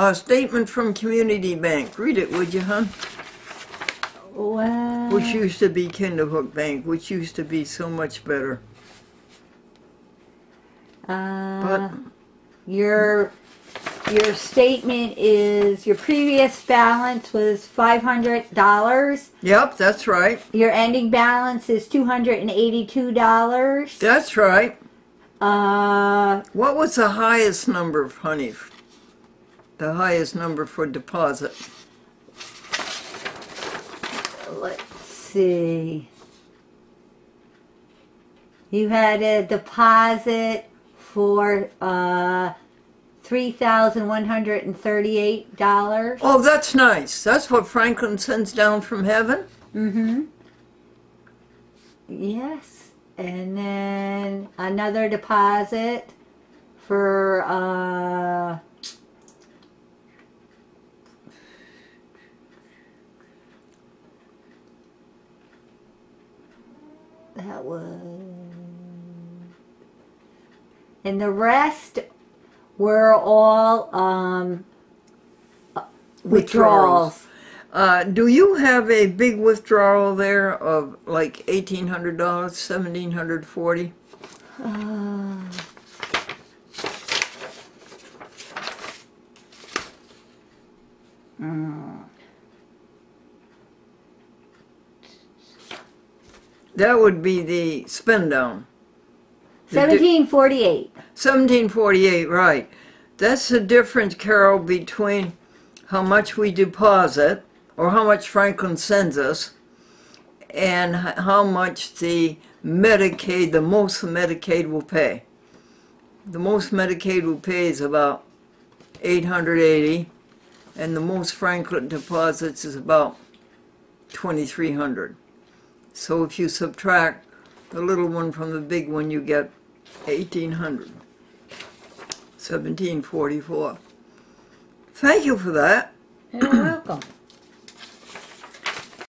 A statement from Community Bank. Read it, would you, hon? Well, Which used to be Kinderhook Bank, which used to be so much better. uh, But your your statement is your previous balance was five hundred dollars. yep, that's right. Your ending balance is two hundred and eighty-two dollars. That's right. Uh, What was the highest number, of honey? The highest number for deposit? let's see. You had a deposit for uh three thousand one hundred and thirty-eight dollars. Oh, that's nice. That's what Franklin sends down from heaven? Mm-hmm. Yes. And then another deposit for uh that was and the rest were all um withdrawals. Uh, do you have a big withdrawal there of like eighteen hundred dollars, seventeen hundred forty? Uh, That would be the spend down. Seventeen forty-eight. 1748, right. That's the difference, Carol, between how much we deposit, or how much Franklin sends us, and how much the Medicaid, the most Medicaid will pay. The most Medicaid will pay is about 880, and the most Franklin deposits is about 2300. So if you subtract the little one from the big one, you get 1800. 1744. Thank you for that. You're welcome.